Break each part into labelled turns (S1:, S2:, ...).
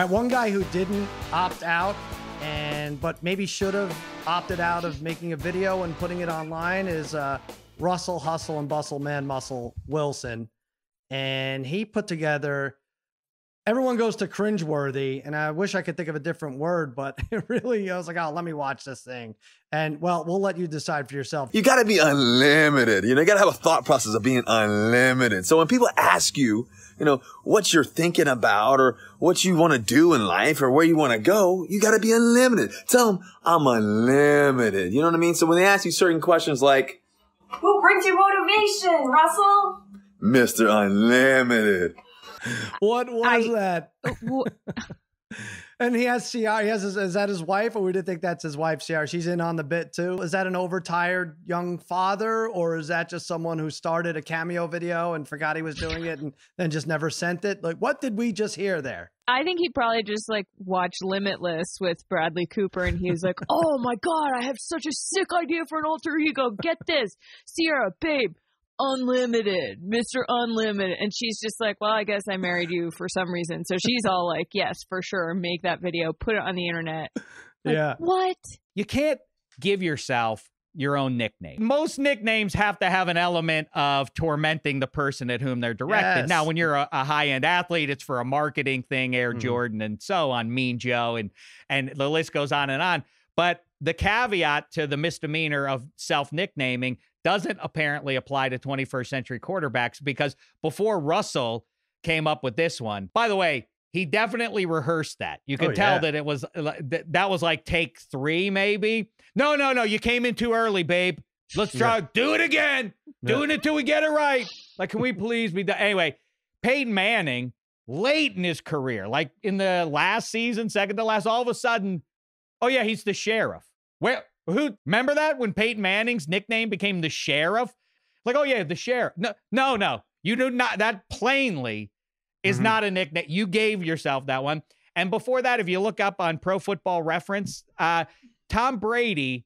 S1: right, one guy who didn't opt out and but maybe should have opted out of making a video and putting it online is uh, Russell Hustle and Bustle Man Muscle Wilson, and he put together. Everyone goes to cringeworthy, and I wish I could think of a different word, but it really, I was like, oh, let me watch this thing. And well, we'll let you decide for yourself.
S2: You got to be unlimited. You know, you got to have a thought process of being unlimited. So when people ask you, you know, what you're thinking about or what you want to do in life or where you want to go, you got to be unlimited. Tell them I'm unlimited. You know what I mean? So when they ask you certain questions like,
S3: who brings you motivation, Russell?
S2: Mr. Unlimited.
S1: What was I, that? Uh, and he has Ciara. He has his, is that his wife, or we did think that's his wife, Ciara? She's in on the bit too. Is that an overtired young father, or is that just someone who started a cameo video and forgot he was doing it and then just never sent it? Like, what did we just hear there?
S4: I think he probably just like watched Limitless with Bradley Cooper, and he was like, "Oh my god, I have such a sick idea for an alter ego. Get this, Ciara, babe." Unlimited, Mr. Unlimited. And she's just like, well, I guess I married you for some reason. So she's all like, yes, for sure. Make that video, put it on the internet. Like,
S1: yeah.
S4: What?
S5: You can't give yourself your own nickname. Most nicknames have to have an element of tormenting the person at whom they're directed. Yes. Now, when you're a, a high end athlete, it's for a marketing thing, Air mm-hmm. Jordan and so on, Mean Joe, and and the list goes on and on. But the caveat to the misdemeanor of self nicknaming doesn't apparently apply to 21st century quarterbacks because before Russell came up with this one, by the way, he definitely rehearsed that. You can oh, tell yeah. that it was uh, that was like take three, maybe. No, no, no. You came in too early, babe. Let's try. Yeah. Do it again. Yeah. Doing it till we get it right. Like, can we please be done? Anyway, Peyton Manning, late in his career, like in the last season, second to last, all of a sudden, oh yeah, he's the sheriff. Where who remember that when Peyton Manning's nickname became the sheriff? Like, oh yeah, the sheriff. No, no, no. You do not that plainly is mm-hmm. not a nickname. You gave yourself that one. And before that, if you look up on Pro Football Reference, uh, Tom Brady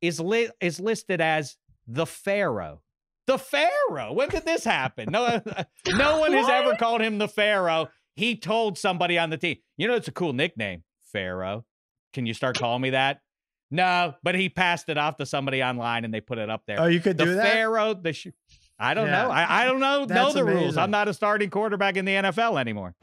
S5: is li- is listed as the Pharaoh. The Pharaoh. When did this happen? No, no one has ever called him the Pharaoh. He told somebody on the team, you know, it's a cool nickname, Pharaoh. Can you start calling me that? No, but he passed it off to somebody online and they put it up there.
S1: Oh, you could
S5: the
S1: do that.
S5: Pharaoh, the sh- I don't yeah. know. I, I don't know know the amazing. rules. I'm not a starting quarterback in the NFL anymore.